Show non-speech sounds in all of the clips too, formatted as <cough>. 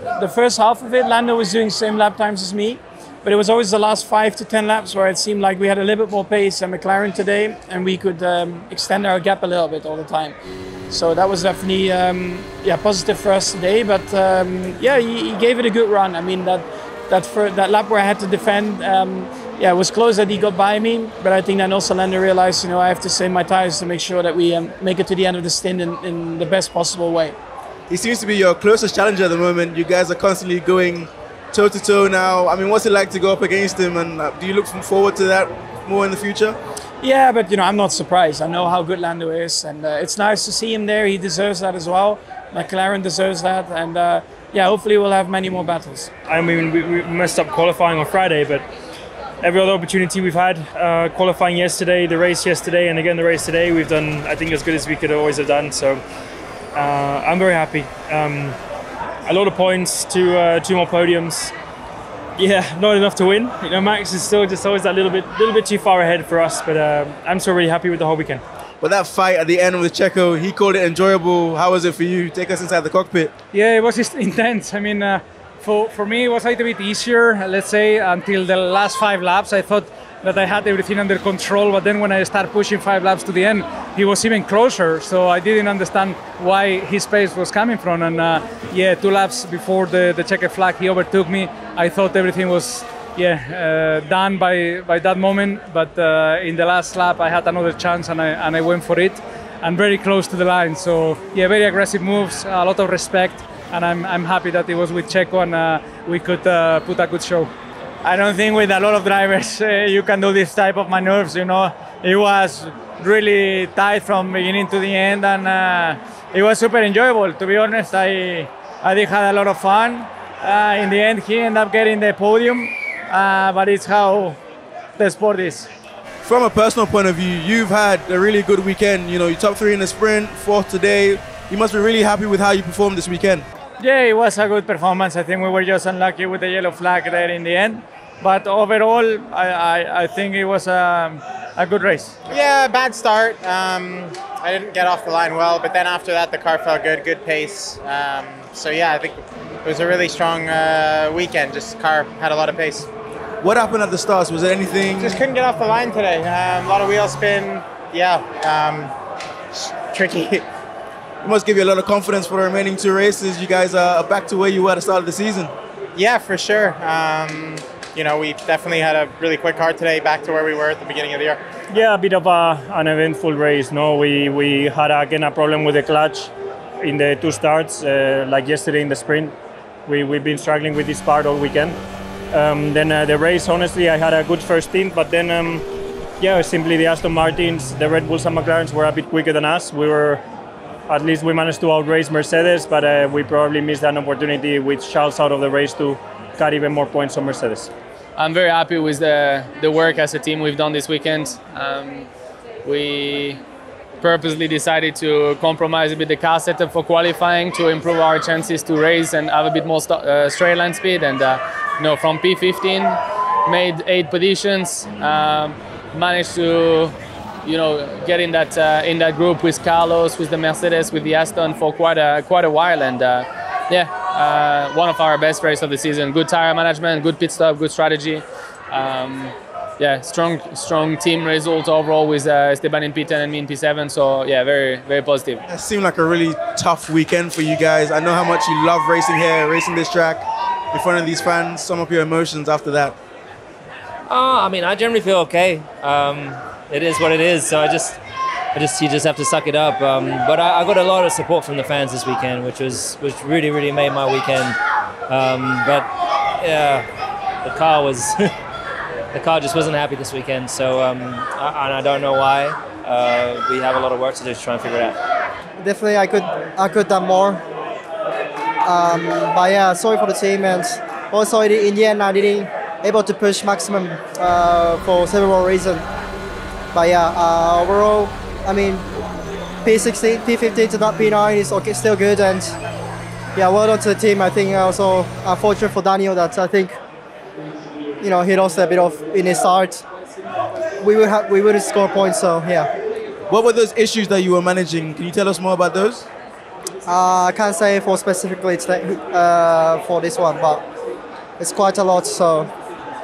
The first half of it, Lando was doing same lap times as me, but it was always the last five to ten laps where it seemed like we had a little bit more pace than McLaren today, and we could um, extend our gap a little bit all the time. So that was definitely um, yeah positive for us today. But um, yeah, he, he, gave it a good run. I mean that that for that lap where I had to defend. Um, yeah, it was close that he got by me, but I think then also Lando realized, you know, I have to save my tires to make sure that we um, make it to the end of the stint in, in the best possible way. He seems to be your closest challenger at the moment. You guys are constantly going toe to toe now. I mean, what's it like to go up against him, and uh, do you look forward to that more in the future? Yeah, but you know, I'm not surprised. I know how good Lando is, and uh, it's nice to see him there. He deserves that as well. McLaren deserves that, and uh, yeah, hopefully we'll have many more battles. I mean, we, we messed up qualifying on Friday, but every other opportunity we've had, uh, qualifying yesterday, the race yesterday, and again the race today, we've done I think as good as we could always have done. So uh, I'm very happy. Um, a lot of points, two uh, two more podiums. Yeah, not enough to win. You know, Max is still just always that little bit little bit too far ahead for us, but uh, I'm still really happy with the whole weekend. But that fight at the end with Checo, he called it enjoyable. How was it for you? Take us inside the cockpit. Yeah, it was just <laughs> intense. I mean uh, for, for me, it was a little bit easier, let's say, until the last five laps. I thought that I had everything under control, but then when I started pushing five laps to the end, he was even closer. So I didn't understand why his pace was coming from. And uh, yeah, two laps before the, the checkered flag, he overtook me. I thought everything was yeah uh, done by by that moment, but uh, in the last lap, I had another chance and I and I went for it, and very close to the line. So yeah, very aggressive moves, a lot of respect and I'm, I'm happy that it was with Checo and uh, we could uh, put a good show. I don't think with a lot of drivers uh, you can do this type of maneuvers. You know, it was really tight from beginning to the end, and uh, it was super enjoyable. To be honest, I I did have a lot of fun. Uh, in the end, he ended up getting the podium, uh, but it's how the sport is. From a personal point of view, you've had a really good weekend. You know, you top three in the sprint, fourth today. You must be really happy with how you performed this weekend. Yeah, it was a good performance. I think we were just unlucky with the yellow flag there in the end. But overall, I, I, I think it was a, a good race. Yeah, bad start. Um, I didn't get off the line well, but then after that, the car felt good, good pace. Um, so yeah, I think it was a really strong uh, weekend. Just car had a lot of pace. What happened at the starts? Was there anything? Just couldn't get off the line today. Um, a lot of wheel spin. Yeah, um, tricky. <laughs> it must give you a lot of confidence for the remaining two races. You guys are back to where you were at the start of the season. Yeah, for sure. Um, you know, we definitely had a really quick car today, back to where we were at the beginning of the year. Yeah, a bit of a, an eventful race. No, we we had again a problem with the clutch in the two starts, uh, like yesterday in the sprint. We we've been struggling with this part all weekend. Um, then uh, the race, honestly, I had a good first stint, but then. Um, yeah, simply the Aston Martins, the Red Bulls and McLarens were a bit quicker than us. We were at least we managed to outrace Mercedes, but uh, we probably missed an opportunity with Charles out of the race to cut even more points on Mercedes. I'm very happy with the, the work as a team we've done this weekend. Um, we purposely decided to compromise a bit the car setup for qualifying to improve our chances to race and have a bit more st- uh, straight line speed. And uh, you know, from P15, made eight positions, um, managed to you know, getting that uh, in that group with Carlos, with the Mercedes, with the Aston for quite a quite a while, and uh, yeah, uh, one of our best races of the season. Good tire management, good pit stop, good strategy. Um, yeah, strong strong team result overall with uh, Esteban in P10 and me in P7. So yeah, very very positive. It seemed like a really tough weekend for you guys. I know how much you love racing here, racing this track in front of these fans. Some of your emotions after that. Uh, I mean, I generally feel okay. Um, it is what it is. So I just, I just, you just have to suck it up. Um, but I, I, got a lot of support from the fans this weekend, which was, which really, really made my weekend. Um, but yeah, the car was, <laughs> the car just wasn't happy this weekend. So um, I, and I don't know why. Uh, we have a lot of work to do to try and figure it out. Definitely, I could, I could done more. Um, but yeah, sorry for the team and also in the end I didn't able to push maximum uh, for several reasons. But yeah, uh, overall, I mean, P16, P15 to not P9 is okay, still good, and yeah, well done to the team. I think also unfortunate for Daniel that I think you know he lost a bit of in his start. We would have we would score points, so yeah. What were those issues that you were managing? Can you tell us more about those? Uh, I can't say for specifically today, uh, for this one, but it's quite a lot. So,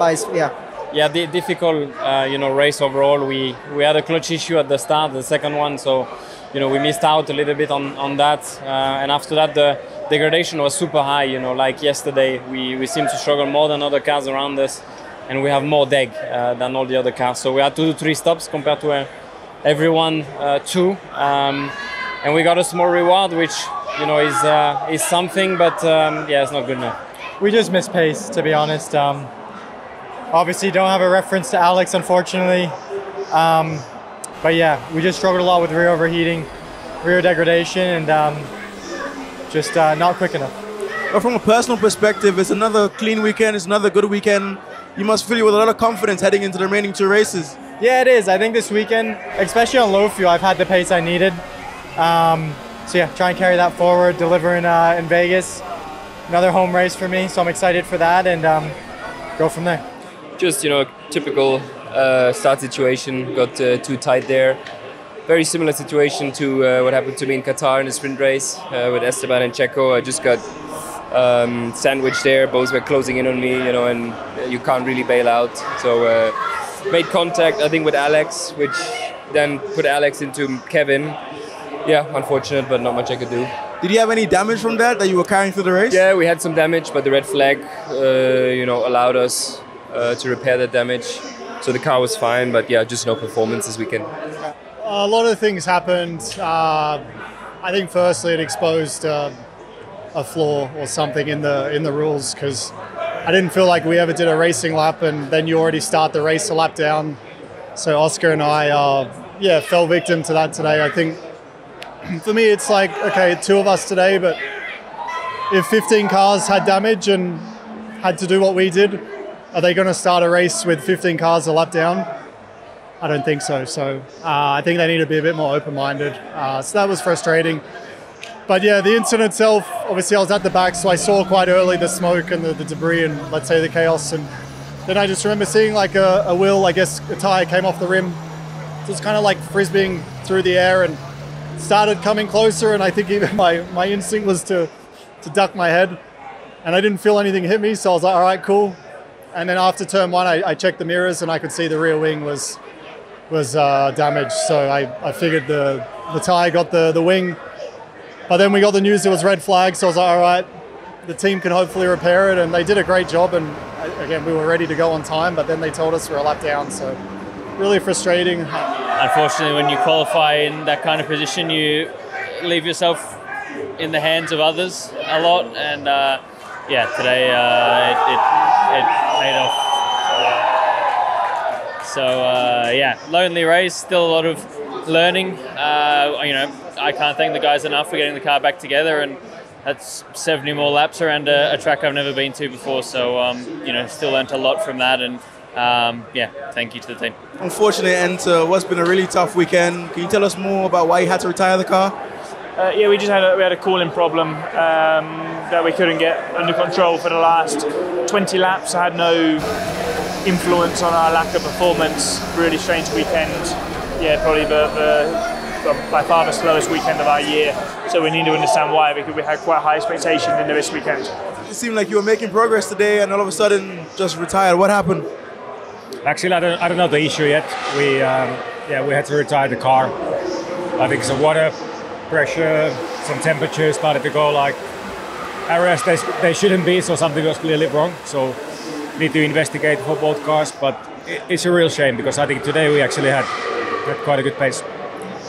but it's, yeah. Yeah, the difficult, uh, you know, race overall. We we had a clutch issue at the start, the second one, so you know we missed out a little bit on on that. Uh, and after that, the degradation was super high. You know, like yesterday, we we seemed to struggle more than other cars around us, and we have more deg uh, than all the other cars. So we had two to three stops compared to uh, everyone uh, two. Um, and we got a small reward, which you know is uh, is something, but um, yeah, it's not good enough. We just missed pace, to be honest. Um, obviously, don't have a reference to Alex, unfortunately. Um, but yeah, we just struggled a lot with rear overheating, rear degradation, and um, just uh, not quick enough. But from a personal perspective, it's another clean weekend. It's another good weekend. You must feel with a lot of confidence heading into the remaining two races. Yeah, it is. I think this weekend, especially on low fuel, I've had the pace I needed. Um, so yeah, try and carry that forward, delivering uh, in Vegas. Another home race for me, so I'm excited for that and um, go from there. Just you know, typical uh, start situation. Got uh, too tight there. Very similar situation to uh, what happened to me in Qatar in the sprint race uh, with Esteban and Checo. I just got um, sandwiched there. Both were closing in on me, you know, and you can't really bail out. So uh, made contact, I think, with Alex, which then put Alex into Kevin yeah, unfortunate, but not much I could do. Did you have any damage from that that you were carrying through the race? Yeah, we had some damage, but the red flag, uh, you know, allowed us uh, to repair that damage. So the car was fine, but yeah, just no performance this weekend. A lot of things happened. Uh, I think firstly it exposed uh, a flaw or something in the in the rules because I didn't feel like we ever did a racing lap, and then you already start the race a lap down. So Oscar and I, uh, yeah, fell victim to that today. I think <clears throat> for me, it's like, okay, two of us today, but if 15 cars had damage and had to do what we did, are they going to start a race with 15 cars a lap down? I don't think so. So uh, I think they need to be a bit more open minded. Uh, so that was frustrating. But yeah, the incident itself, obviously, I was at the back, so I saw quite early the smoke and the, the debris and let's say the chaos. And then I just remember seeing like a, a wheel, I guess a tire came off the rim. So it's kind of like frisbeeing through the air and started coming closer, and I think even <laughs> my, my instinct was to, to duck my head. And I didn't feel anything hit me, so I was like, all right, cool. And then after turn one, I, I checked the mirrors and I could see the rear wing was was uh, damaged. So I, I figured the, the tire got the, the wing. But then we got the news it was red flag, so I was like, all right, the team can hopefully repair it. And they did a great job. And again, we were ready to go on time, but then they told us we we're a lap down. So really frustrating. Unfortunately, when you qualify in that kind of position, you leave yourself in the hands of others a lot. And uh, yeah, today uh, it, it, it, paid off. So uh, yeah, lonely race, still a lot of learning. Uh, you know, I can't thank the guys enough for getting the car back together and that's 70 more laps around a, a track I've never been to before. So um, you know, still learnt a lot from that and um, yeah, thank you to the team. Unfortunately, and uh, what's been a really tough weekend. Can you tell us more about why you had to retire the car? Uh, yeah, we just had a, we had a cooling problem um, that we couldn't get under control for the last 20 laps. I had no influence on our lack of performance. Really strange weekend. Yeah, probably the, the by far the slowest weekend of our year. So we need to understand why because we had quite high expectations into this weekend. It seemed like you were making progress today, and all of a sudden just retired. What happened? Actually, I don't, I don't know the issue yet. We um, yeah we had to retire the car. I think some water pressure, some temperature started to go like areas they, they shouldn't be, so something was clearly wrong. So need to investigate for both cars, but it's a real shame because I think today we actually had, had quite a good pace.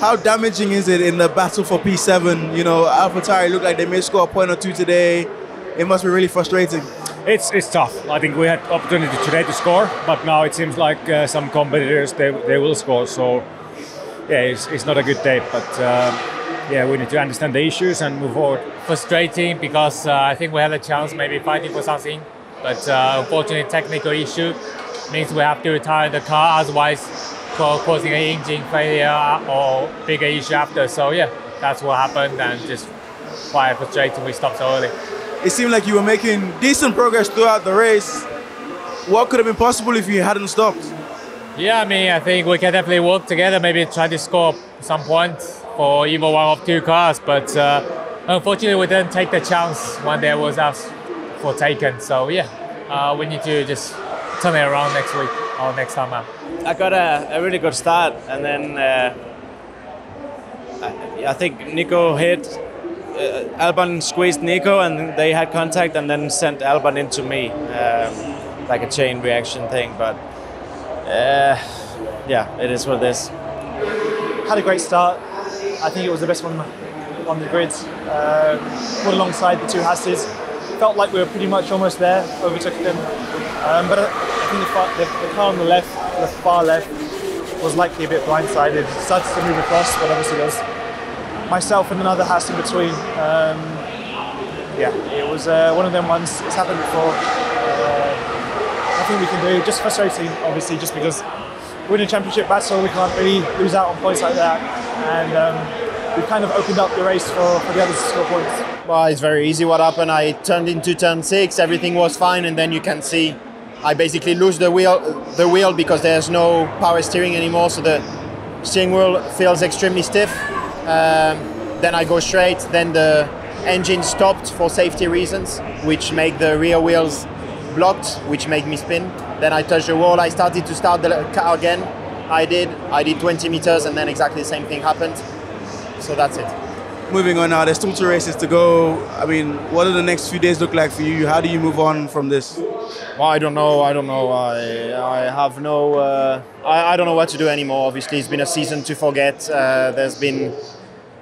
How damaging is it in the battle for P7? You know, AlphaTauri looked like they may score a point or two today. It must be really frustrating. It's it's tough. I think we had opportunity today to score, but now it seems like uh, some competitors they, they will score. So yeah, it's, it's not a good day, but uh, yeah, we need to understand the issues and move forward. Frustrating because uh, I think we had a chance maybe fighting for something, but uh, unfortunately technical issue means we have to retire the car, otherwise for causing an engine failure or bigger issue after. So yeah, that's what happened and just quite frustrating we stopped so early it seemed like you were making decent progress throughout the race. What could have been possible if you hadn't stopped? Yeah, I mean, I think we can definitely work together, maybe try to score some points for either one of two cars. But uh, unfortunately, we didn't take the chance when there was asked for taken. So yeah, uh, we need to just turn it around next week or next time out. I got a, a really good start, and then uh, I, I think Nico hit. Uh, Albon squeezed Nico, and they had contact, and then sent Albon into me, um, like a chain reaction thing. But uh, yeah, it is what it is. had a great start. I think it was the best one on the grid. Uh, put alongside the two Haases. Felt like we were pretty much almost there, overtook them. Um, but I, think the, far, the, the, car on the left, the far left, was likely a bit blindsided. Started to move across, but obviously there's myself and another Haas in between. Um, yeah, it was uh, one of them ones. It's happened before. Uh, nothing we can do. Just frustrating, obviously, just because we're in a championship battle. We can't really lose out on points like that. And um, we kind of opened up the race for, for the others to score points. Well, it's very easy what happened. I turned into turn six, everything was fine, and then you can see I basically lose the wheel, the wheel because there's no power steering anymore, so the steering wheel feels extremely stiff. Um, then I go straight. Then the engine stopped for safety reasons, which make the rear wheels blocked, which make me spin. Then I touched the wall. I started to start the car again. I did. I did 20 meters, and then exactly the same thing happened. So that's it. Moving on now, there's still two races to go. I mean, what do the next few days look like for you? How do you move on from this? Well, I don't know. I don't know. I I have no. Uh, I I don't know what to do anymore. Obviously, it's been a season to forget. Uh, there's been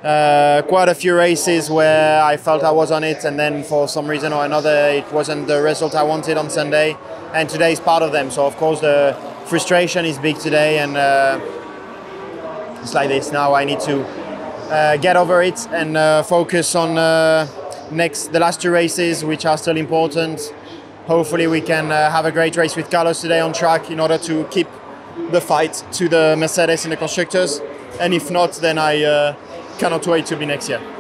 uh, quite a few races where I felt I was on it, and then for some reason or another, it wasn't the result I wanted on Sunday. And today is part of them. So of course the frustration is big today, and uh, it's like this. Now I need to get over it and uh, focus on uh, next the last two races, which are still important. Hopefully, we can uh, have a great race with Carlos today on track in order to keep the fight to the Mercedes and the constructors. And if not, then I cannot wait to be next year.